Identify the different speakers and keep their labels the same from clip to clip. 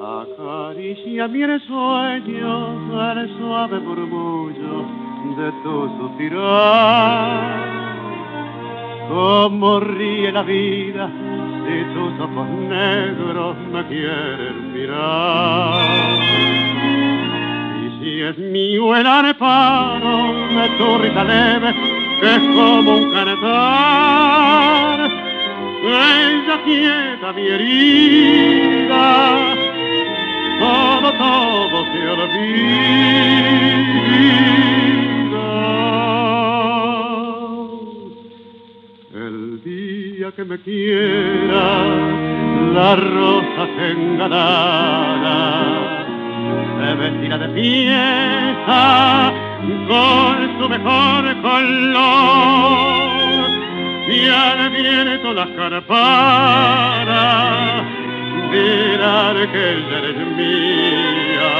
Speaker 1: Acaricia el sueño el suave murmullo de tu suspirar. Como ríe la vida si tus ojos negros me quieren mirar. Y si es mío el areparo de tu risa leve, que es como un cantar, ella quieta mi herida todo, todo se olvida. El día que me quiera, la rosa enganada se vestirá de fiesta con su mejor color y al viento las carparas mirar que ella eres mía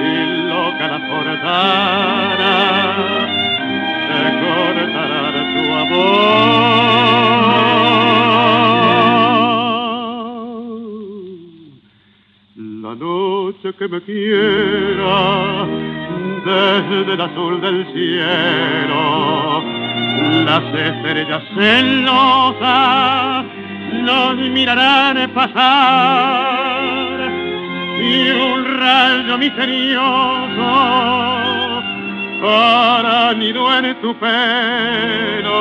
Speaker 1: y loca la forzara se cortará tu amor. La noche que me quiera desde el azul del cielo las estrellas celosas nos mirarán pasar y un rayo misterioso para nido en tu pelo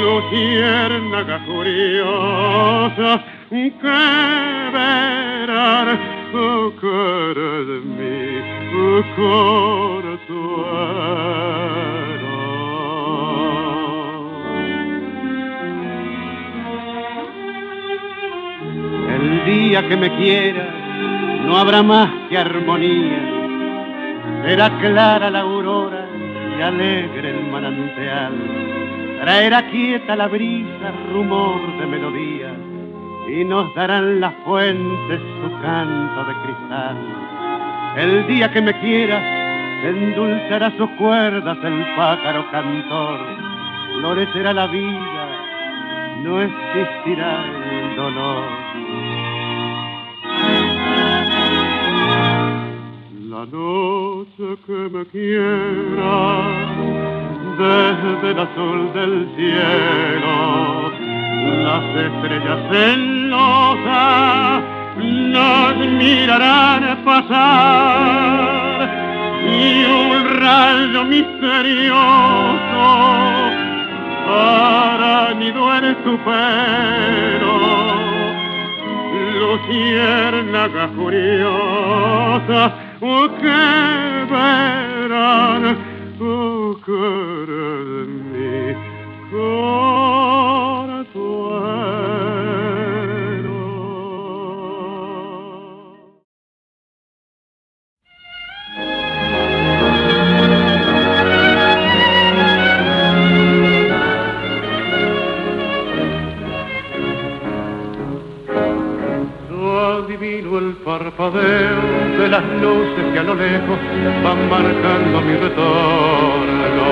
Speaker 1: luciérnaga curiosa que verán oh, cara de mí oh, El día que me quiera no habrá más que armonía. Será clara la aurora y alegre el manantial. Traerá quieta la brisa, rumor de melodía, y nos darán las fuentes su canto de cristal. El día que me quiera, endulzará sus cuerdas el pájaro cantor, florecerá la vida, no existirá el dolor. La noche que me quiera desde el azul del cielo, las estrellas celosas nos mirarán pasar y un rayo misterioso hará nido en tu pelo. Luciérnaga curiosa oh, que verán oh, cara de mi consuelo. Adivino el parpadeo de las luces que a lo lejos van marcando mi retorno.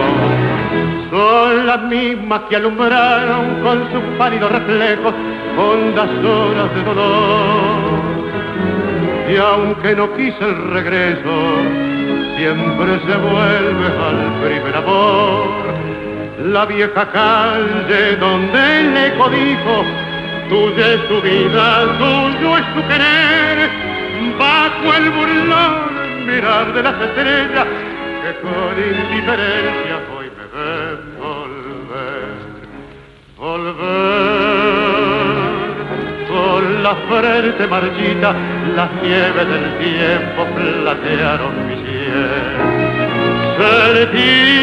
Speaker 1: Son las mismas que alumbraron con sus pálidos reflejos hondas horas de dolor. Y aunque no quise el regreso, siempre se vuelve al primer amor. La vieja calle donde el eco dijo Tuya es tu vida, tuyo es tu querer, bajo el burlón mirar de las estrellas que con indiferencia hoy me ven volver, volver. Con la frente marchita, las nieves del tiempo platearon mi cielo. Sentir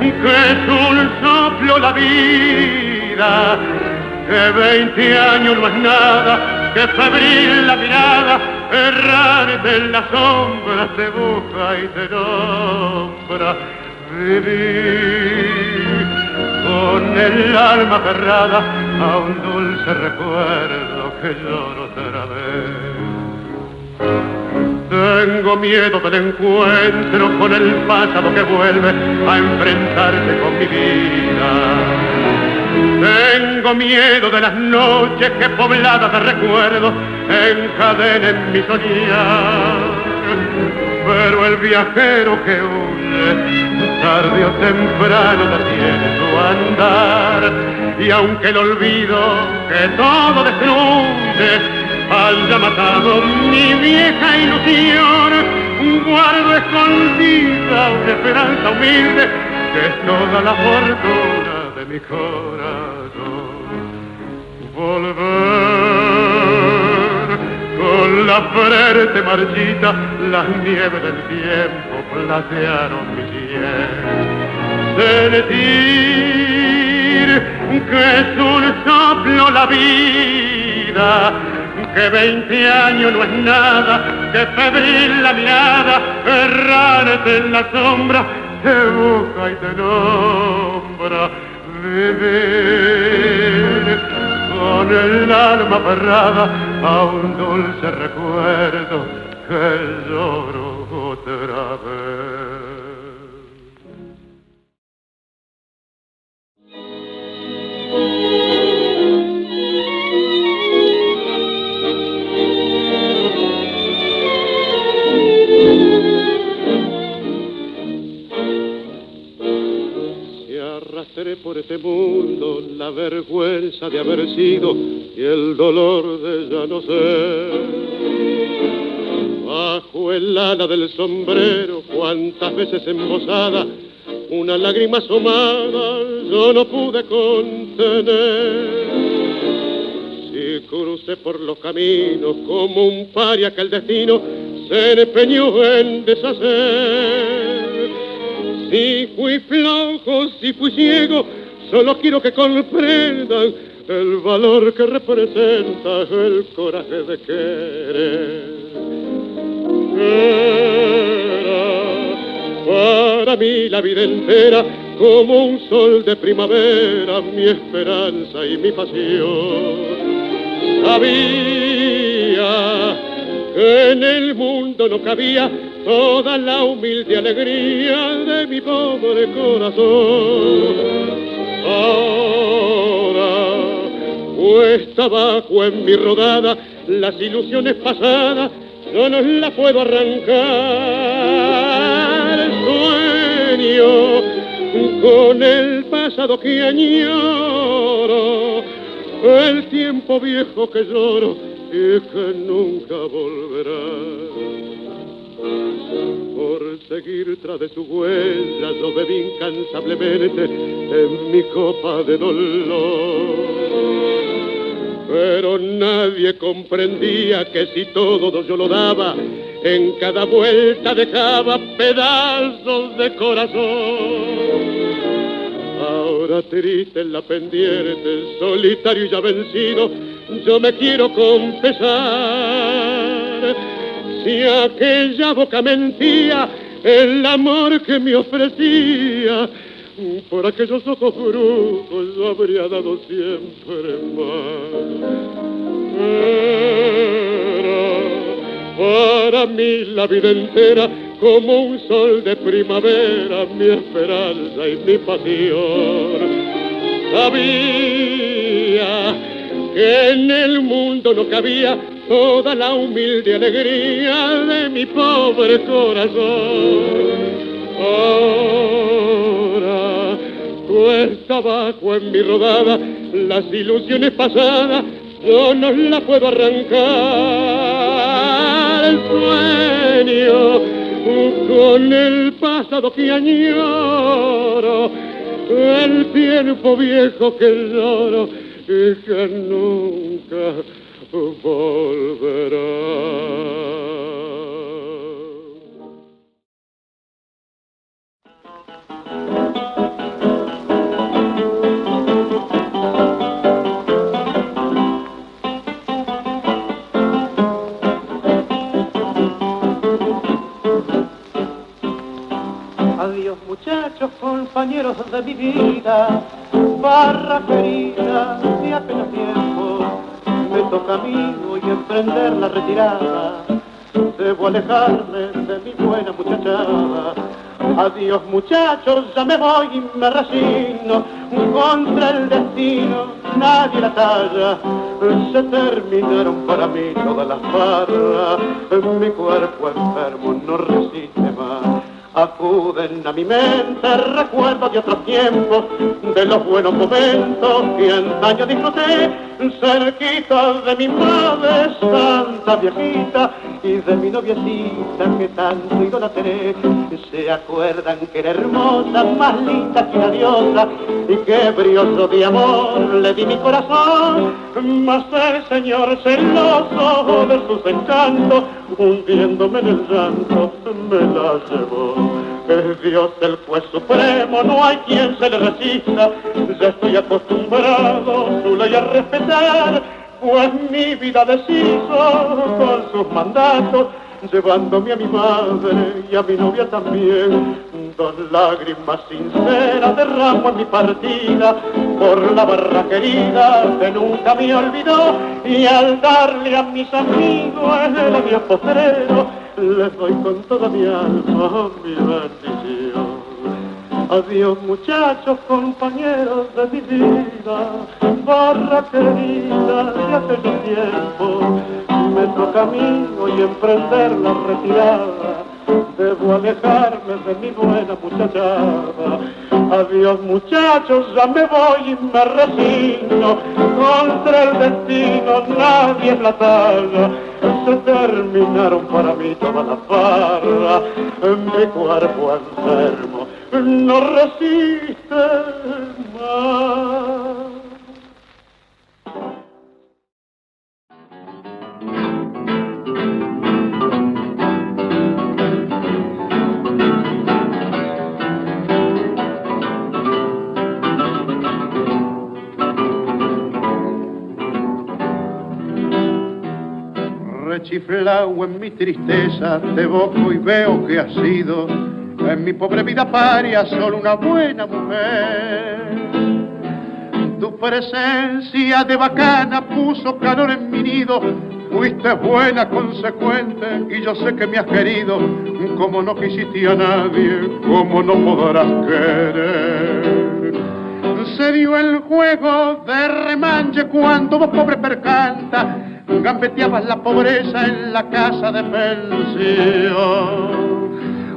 Speaker 1: que es un soplo la vida que veinte años no es nada, que febril la mirada, errante en las sombras te busca y te nombra. Vivir con el alma aferrada a un dulce recuerdo que lloro otra vez. Tengo miedo del encuentro con el pasado que vuelve a enfrentarse con mi vida Tengo miedo de las noches que pobladas de recuerdos encadenen mi soñar. Pero el viajero que huye, tarde o temprano detiene su andar. Y aunque el olvido que todo destruye haya matado mi vieja ilusión, guardo escondida una esperanza humilde que es toda la fortuna de mi corazón. Volver con la frente marchita, las nieves del tiempo platearon mi piel. Sentir que es un soplo la vida, que veinte años no es nada, que febril la mirada, errante en la sombra, te busca y te nombra vivir con el alma aferrada a un dulce recuerdo que lloro otra vez. Vergüenza de haber sido y el dolor de ya no ser. Bajo el ala del sombrero, cuántas veces embosada, una lágrima asomada yo no pude contener. Si crucé por los caminos como un paria que el destino se empeñó en deshacer si fui flojo, si fui ciego, solo quiero que comprendan el valor que representa el coraje de querer. Era para mí la vida entera como un sol de primavera, mi esperanza y mi pasión. Sabía que en el mundo no cabía toda la humilde alegría de mi pobre corazón. Ahora, cuesta abajo en mi rodada, las ilusiones pasadas, yo no las puedo arrancar. Sueño con el pasado que añoro, el tiempo viejo que lloro y que nunca volverá por seguir tras de su huella, yo bebí incansablemente en mi copa de dolor. Pero nadie comprendía que si todo yo lo daba, en cada vuelta dejaba pedazos de corazón. Ahora triste en la pendiente, solitario y ya vencido, yo me quiero confesar si aquella boca mentía el amor que me ofrecía, por aquellos ojos brujos yo habría dado siempre más. Era para mí la vida entera como un sol de primavera, mi esperanza y mi pasión. Sabía que en el mundo no cabía toda la humilde alegría de mi pobre corazón. Ahora cuesta abajo en mi rodada las ilusiones pasadas, yo no las puedo arrancar. El sueño con el pasado que añoro, el tiempo viejo que lloro y que nunca
Speaker 2: compañeros de mi vida, barra querida, de apenas tiempo meto camino y emprender la retirada. Debo alejarme de mi buena muchachada. Adiós muchachos, ya me voy y me resigno contra el destino, nadie la talla. Se terminaron para mí todas las barras, mi cuerpo enfermo no resiste más acuden a mi mente recuerdos de otros tiempos, de los buenos momentos que antaño disfruté, cerquita de mi madre santa viejita y de mi noviecita que tanto idolatré. Se acuerdan que era hermosa, más linda que una diosa, y que brioso de amor le di mi corazón, mas el Señor celoso de sus encantos, hundiéndome en el llanto, me la llevó. Es Dios el juez supremo, no hay quien se le resista. Ya estoy acostumbrado su ley a respetar, pues mi vida deshizo con sus mandatos, llevándome a mi madre y a mi novia también. Dos lágrimas sinceras derramo en mi partida por la barra querida que nunca me olvidó y al darle a mis amigos el adiós postrero les doy con toda mi alma mi bendición. Adiós muchachos, compañeros de mi vida, barra querida de aquellos tiempos. Me toca a mí hoy emprender la retirada, debo alejarme de mi buena muchachada. Adiós muchachos, ya me voy y me resigno, contra el destino nadie es la talla se terminaron para mí todas las barras, mi cuerpo enfermo no resiste más.
Speaker 1: Chiflao en mi tristeza, te boco y veo que has sido en mi pobre vida paria solo una buena mujer. Tu presencia de bacana puso calor en mi nido, fuiste buena, consecuente, y yo sé que me has querido, como no quisiste a nadie, como no podrás querer. Se dio el juego de remanche cuando vos pobre percanta, gambeteabas la pobreza en la casa de pensión.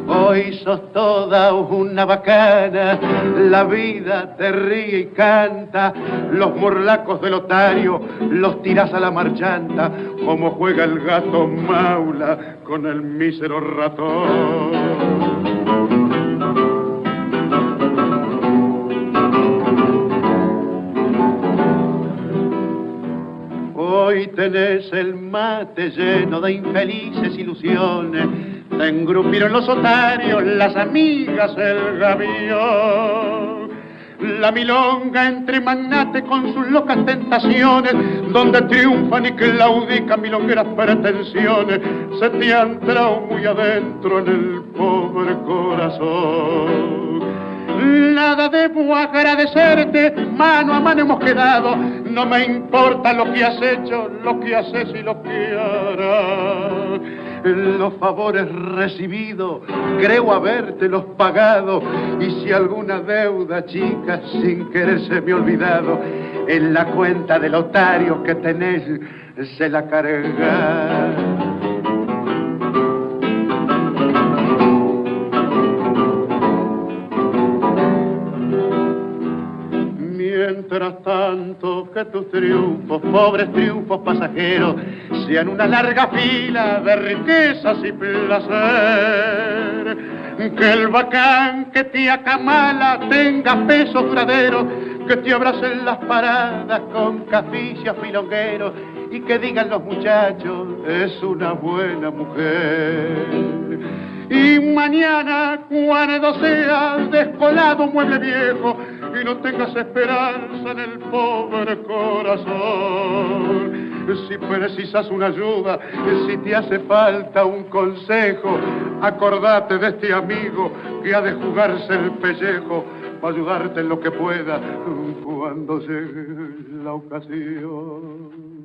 Speaker 1: Hoy sos toda una bacana, la vida te ríe y canta, los morlacos del otario los tiras a la marchanta, como juega el gato maula con el mísero ratón. Hoy tenés el mate lleno de infelices ilusiones. Te engrupieron los otarios, las amigas, el gavión. La milonga entre magnates con sus locas tentaciones, donde triunfan y claudican milongueras pretensiones, se te han muy adentro en el pobre corazón. Nada debo agradecerte, mano a mano hemos quedado. No me importa lo que has hecho, lo que haces y lo que harás. Los favores recibidos, creo haberte los pagado. Y si alguna deuda, chica, sin querer se me olvidado, en la cuenta del otario que tenés, se la carga. Mientras tanto que tus triunfos, pobres triunfos pasajeros, sean una larga fila de riquezas y placer. Que el bacán que te acamala tenga peso duradero, que te abracen las paradas con caficias filongueros y que digan los muchachos, es una buena mujer. Y mañana, cuando seas descolado mueble viejo, y no tengas esperanza en el pobre corazón. Si precisas una ayuda, si te hace falta un consejo, acordate de este amigo que ha de jugarse el pellejo para ayudarte en lo que pueda cuando llegue la ocasión.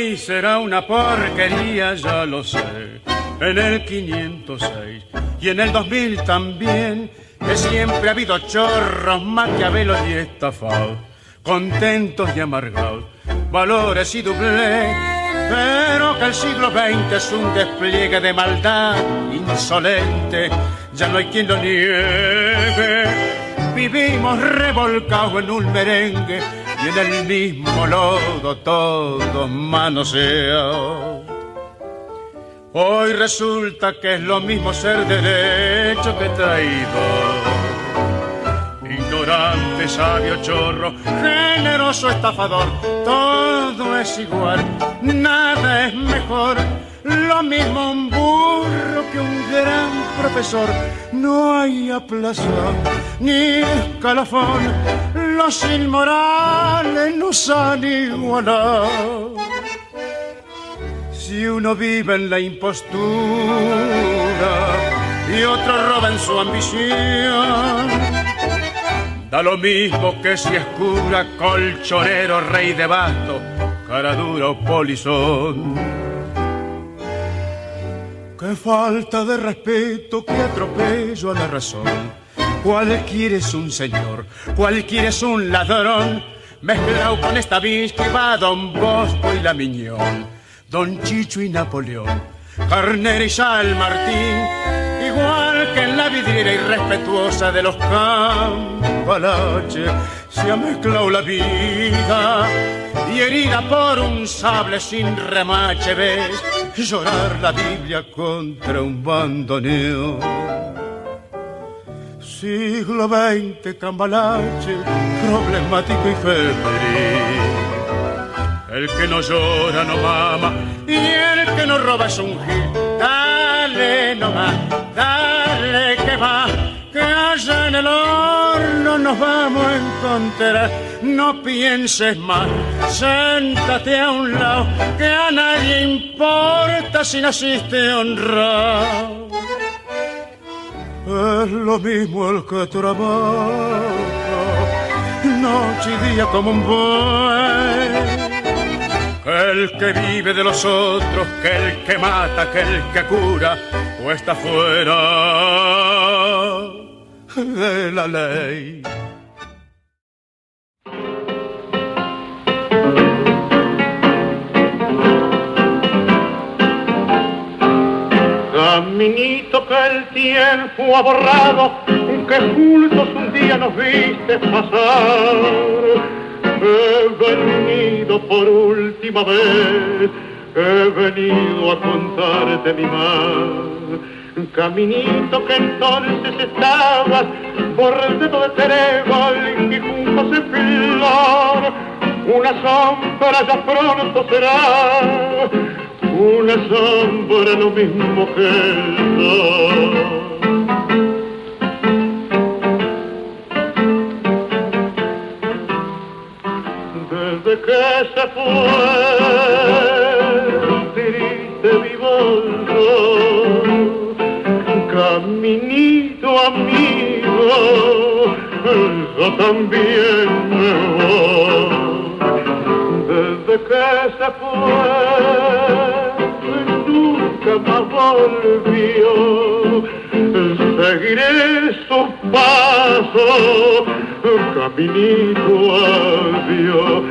Speaker 3: Y será una porquería, ya lo sé. En el 506 y en el 2000 también, que siempre ha habido chorros, maquiavelos y estafados, contentos y amargados, valores y doble, pero que el siglo XX es un despliegue de maldad insolente, ya no hay quien lo niegue. Vivimos revolcados en un merengue en el mismo lodo todos manoseados. Hoy resulta que es lo mismo ser derecho que traidor. Ignorante, sabio, chorro, generoso, estafador, todo es igual, nada es mejor. Lo mismo un burro que un gran profesor. No hay aplazón ni escalafón. Los inmorales nos han igualado. Si uno vive en la impostura y otro roba en su ambición, da lo mismo que si es cura, colchonero, rey de basto, cara dura o polizón. Qué falta de respeto, qué atropello a la razón. Cualquiera es un señor, cualquiera es un ladrón, mezclado con esta bis que va Don Bosco y la Miñón, Don Chicho y Napoleón, Carnera y San Martín, igual que en la vidriera irrespetuosa de los campalaches, se ha mezclado la vida y herida por un sable sin remache ves llorar la Biblia contra un bandoneo. Siglo XX, cambalache, problemático y febril. El que no llora no mama y el que no roba es un gil. Dale nomás, dale que va, que allá en el horno nos vamos a encontrar. No pienses más, siéntate a un lado, que a nadie importa si naciste honrado. Es lo mismo el que trabaja, noche y día como un buey. Que el que vive de los otros, que el que mata, que el que cura, o está fuera de la ley.
Speaker 2: Caminito que el tiempo ha borrado, que juntos un día nos viste pasar. He venido por última vez, he venido a contarte mi mal. Caminito que entonces estabas bordado de trébol y juntos en flor. Una sombra ya pronto será una sombra lo mismo que el. Desde que se fue, también me voy. Desde que se fue, nunca más volvió. Seguiré su paso, caminito adiós.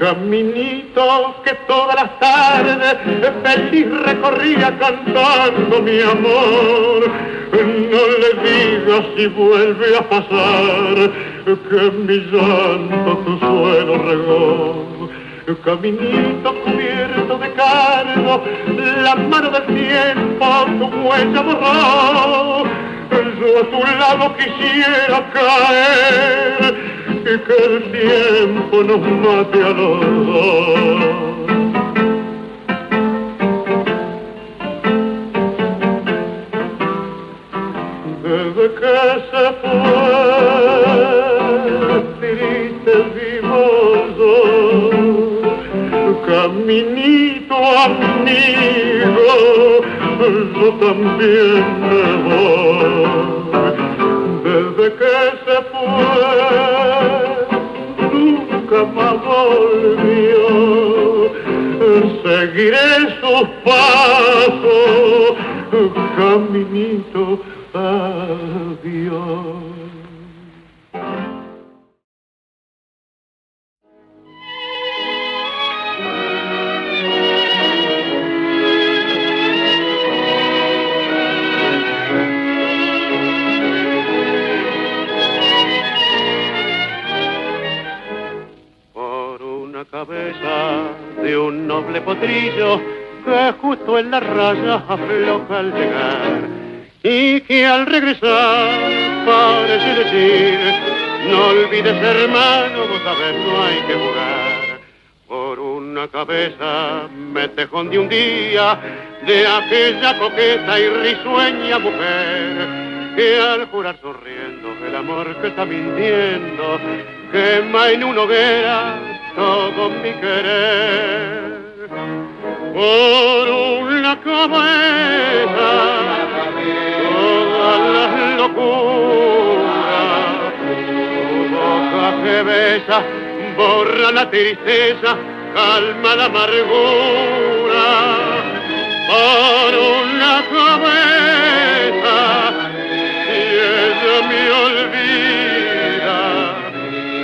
Speaker 2: Caminito que todas las tardes feliz recorría cantando mi amor. No le digas si vuelve a pasar que mi llanto tu suelo regó caminito cubierto de cargo, la mano del tiempo tu huella borró. Yo a tu lado quisiera caer y que el tiempo nos mate a los dos. Caminito amigo, yo también me voy. Desde que se fue, nunca más volvió. seguiré sus pasos, caminito, adiós. Potrillo que justo en la raya afloja al llegar. Y que al regresar parece decir no olvides hermano, vos sabes no hay que jugar. Por una cabeza me tejón de un día de aquella coqueta y risueña mujer que al jurar sonriendo el amor que está mintiendo quema en una hoguera todo mi querer por una cabeza todas las locuras. Tu boca que besa borra la tristeza calma la amargura. Por una cabeza y ella me olvida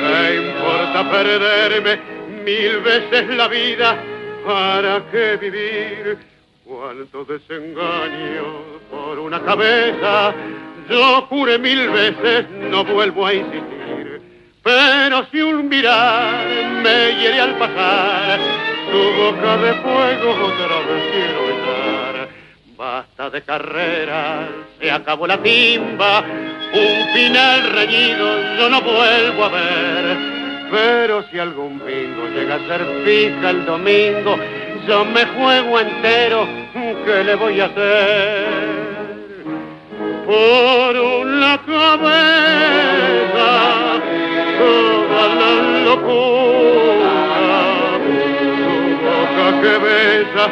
Speaker 2: ¿qué importa perderme mil veces la vida ¿Para qué vivir? Cuánto desengaño por una cabeza. Yo juré mil veces, no vuelvo a insistir. Pero si un mirar me hiere al pasar, tu boca de fuego otra vez quiero besar. Basta de carreras, se acabó la timba, un final reñido yo no vuelvo a ver pero si algún bingo llega a ser fija el domingo, yo me juego entero, ¿qué le voy a hacer? Por una cabeza, toda la locura, tu boca que besa,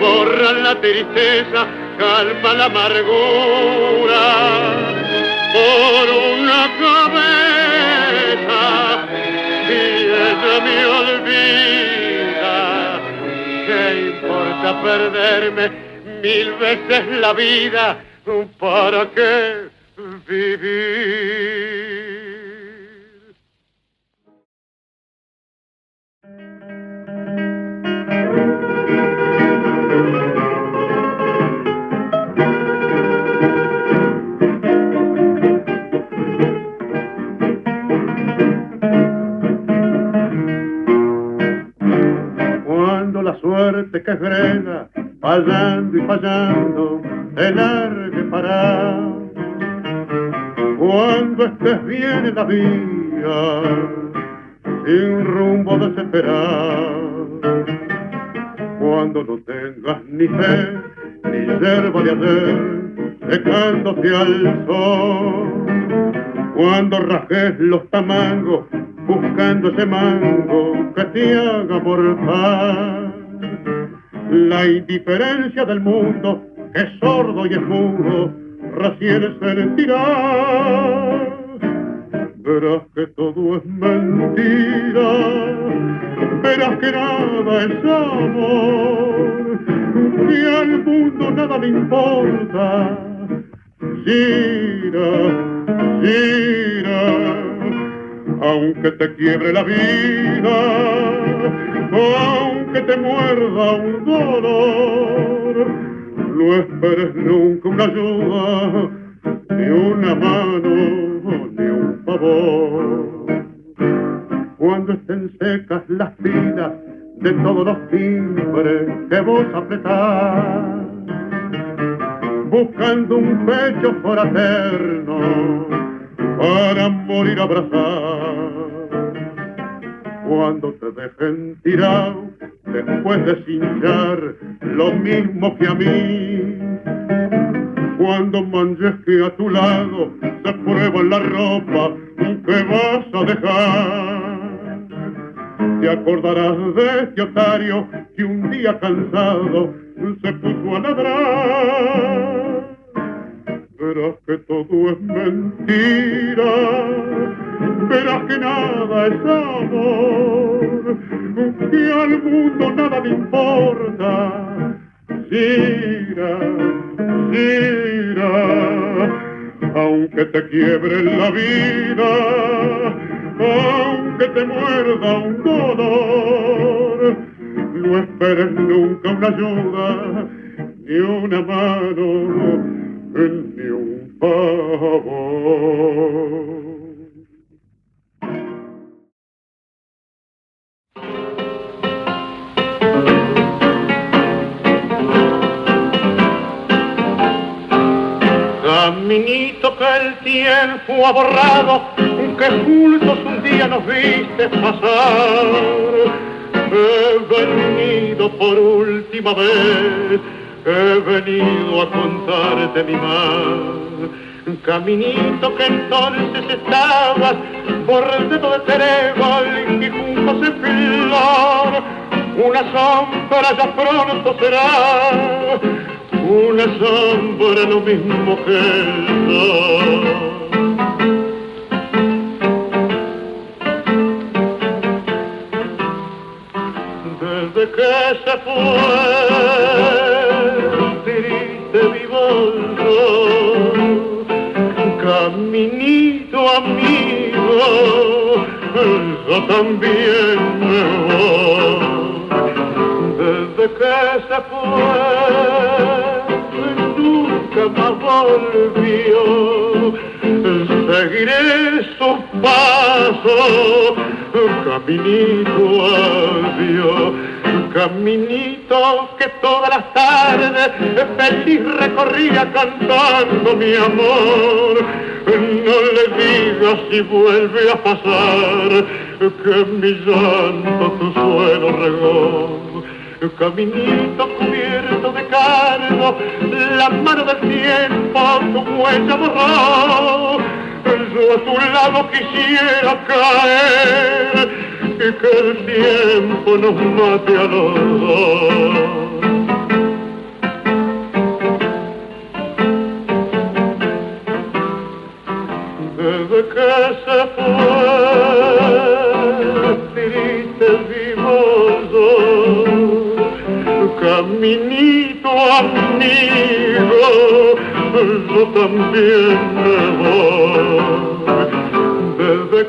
Speaker 2: borra la tristeza, calma la amargura. Por una cabeza, ella me olvida. ¿Qué importa perderme mil veces la vida? ¿Para qué vivir? Fallando el largue para. Cuando estés bien en la vía, sin rumbo desesperado, cuando no tengas ni fe, ni yerba de hacer, secándose al sol, cuando rajes los tamangos, buscando ese mango que te haga paz la indiferencia del mundo, que es sordo y es mudo, recién sentirá. Verás que todo es mentira, verás que nada es amor, que al mundo nada le importa. Gira, gira, aunque te quiebre la vida, aunque te muerda un dolor, no esperes nunca una ayuda, ni una mano, ni un favor. Cuando estén secas las vidas de todos los timbres que vos apretás, buscando un pecho fraterno para morir abrazado cuando te dejen tirado después de cinchar lo mismo que a mí. Cuando manches que a tu lado se prueba la ropa que vas a dejar. Te acordarás de este otario que un día cansado se puso a ladrar verás que todo es mentira, verás que nada es amor, que
Speaker 1: al mundo nada le importa. Gira, gira, aunque te quiebre la vida, aunque te muerda un dolor, no esperes nunca una ayuda, ni una mano, ni un favor. Ha borrado, que juntos un día nos viste pasar. He venido por última vez, he venido a contarte mi mal. Caminito que entonces estabas bordado de trébol y juntos en flor, una sombra ya pronto será una sombra lo mismo que el sol. Desde que se fue triste vivo caminito amigo, yo también me voy. Desde que se fue más volvió. Seguiré su paso, caminito adiós, caminito que todas las tardes feliz recorría cantando mi amor. No le digas si vuelve a pasar que mi llanto tu suelo regó caminito cubierto de cargo, la mano del tiempo tu huella borró. Yo a tu lado quisiera caer que el tiempo nos mate a los dos. Desde que se fue, triste vimos caminito amigo, yo también me voy.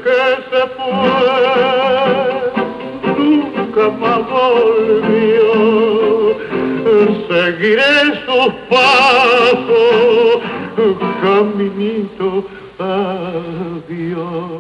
Speaker 1: Que se fue, nunca más volvió. Seguiré sus pasos, caminito adiós.